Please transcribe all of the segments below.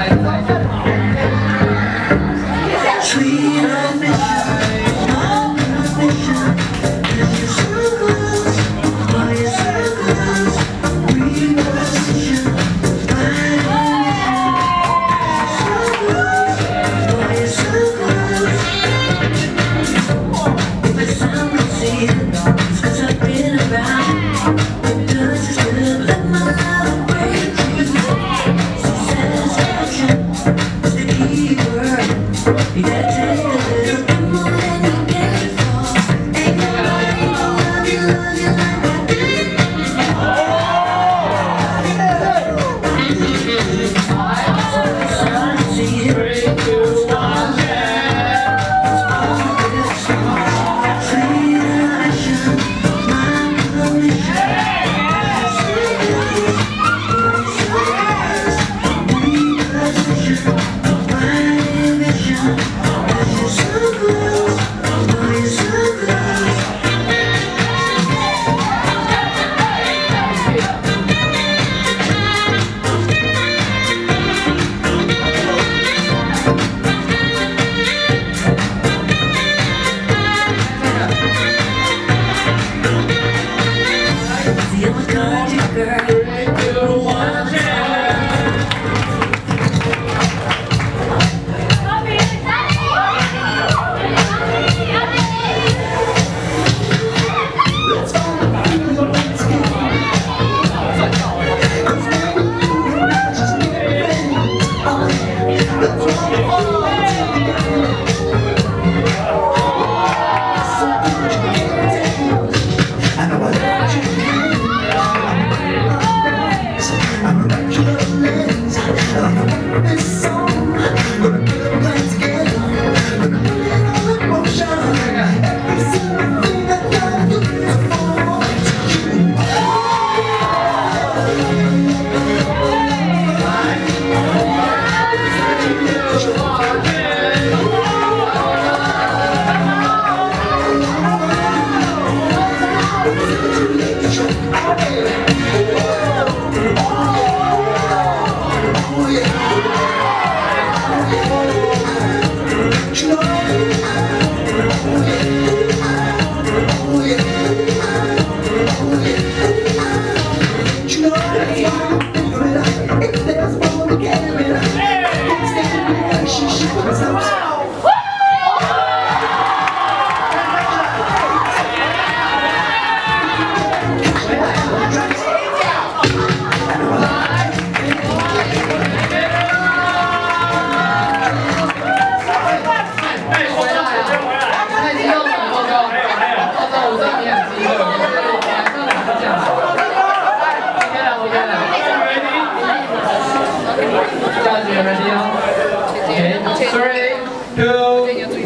来，来，来。Yeah. You're a country girl.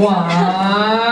哇。